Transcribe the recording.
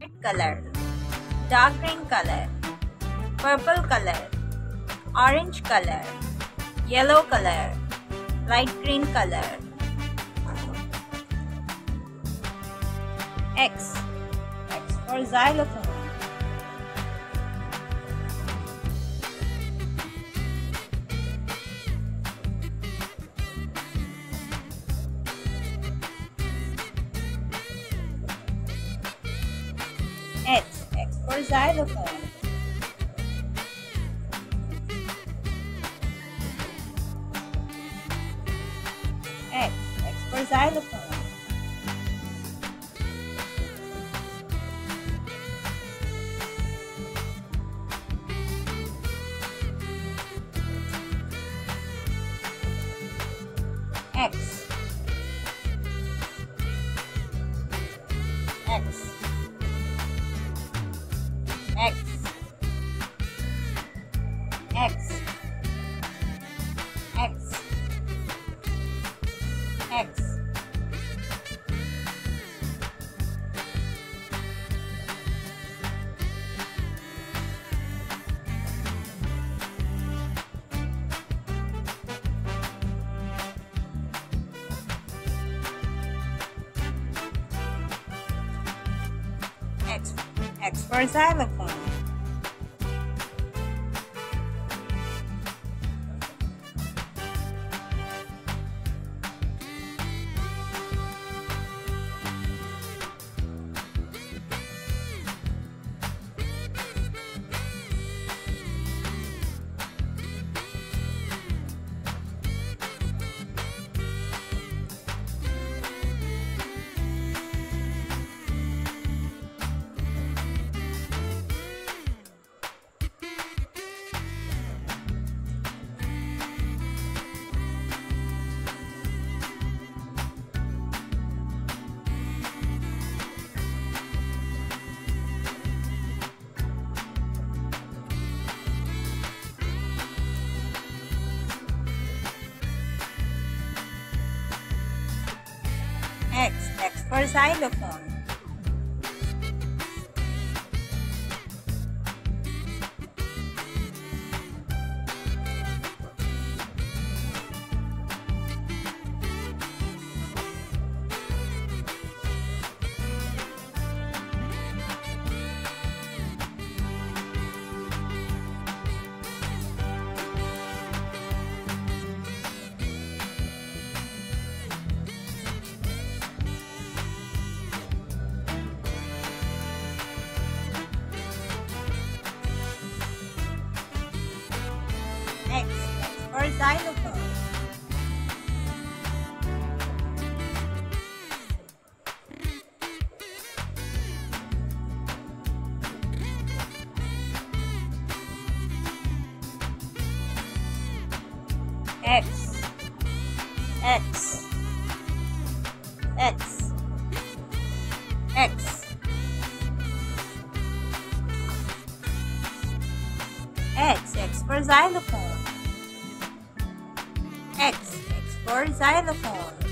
red color, dark green color, purple color, orange color, yellow color, light green color. X. X for xylophone. X. X for xylophone. X. X for xylophone. X. X. X. X. X for xylophone. X. X for xylophone. X for xylophone. X. X. X. X. X. X for xylophone. X. X for xylophone.